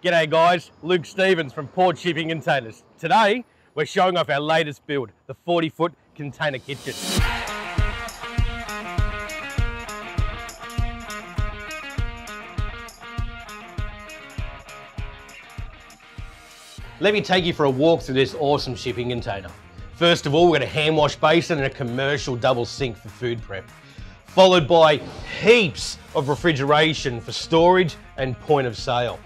G'day guys, Luke Stevens from Port Shipping Containers. Today, we're showing off our latest build, the 40 foot container kitchen. Let me take you for a walk through this awesome shipping container. First of all, we've got a hand wash basin and a commercial double sink for food prep, followed by heaps of refrigeration for storage and point of sale.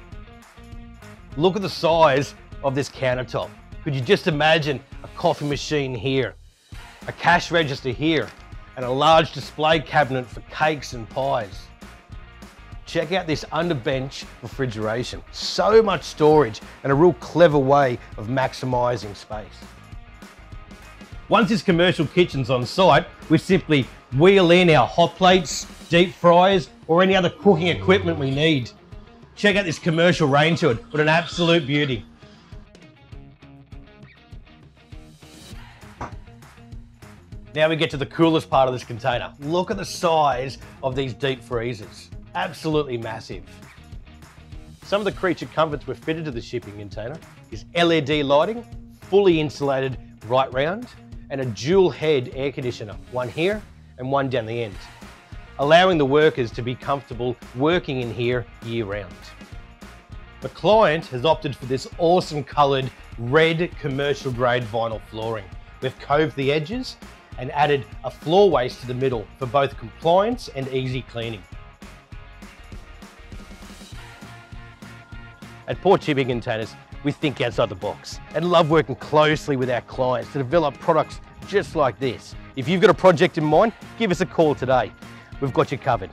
Look at the size of this countertop. Could you just imagine a coffee machine here, a cash register here, and a large display cabinet for cakes and pies? Check out this underbench refrigeration. So much storage and a real clever way of maximising space. Once this commercial kitchen's on site, we simply wheel in our hot plates, deep fryers, or any other cooking equipment we need. Check out this commercial range hood, what an absolute beauty. Now we get to the coolest part of this container. Look at the size of these deep freezers. Absolutely massive. Some of the creature comforts we've fitted to the shipping container is LED lighting, fully insulated right round, and a dual head air conditioner, one here and one down the end, allowing the workers to be comfortable working in here year round. The client has opted for this awesome coloured red commercial grade vinyl flooring. We've coved the edges and added a floor waste to the middle for both compliance and easy cleaning. At Port Shipping Containers, we think outside the box and love working closely with our clients to develop products just like this. If you've got a project in mind, give us a call today. We've got you covered.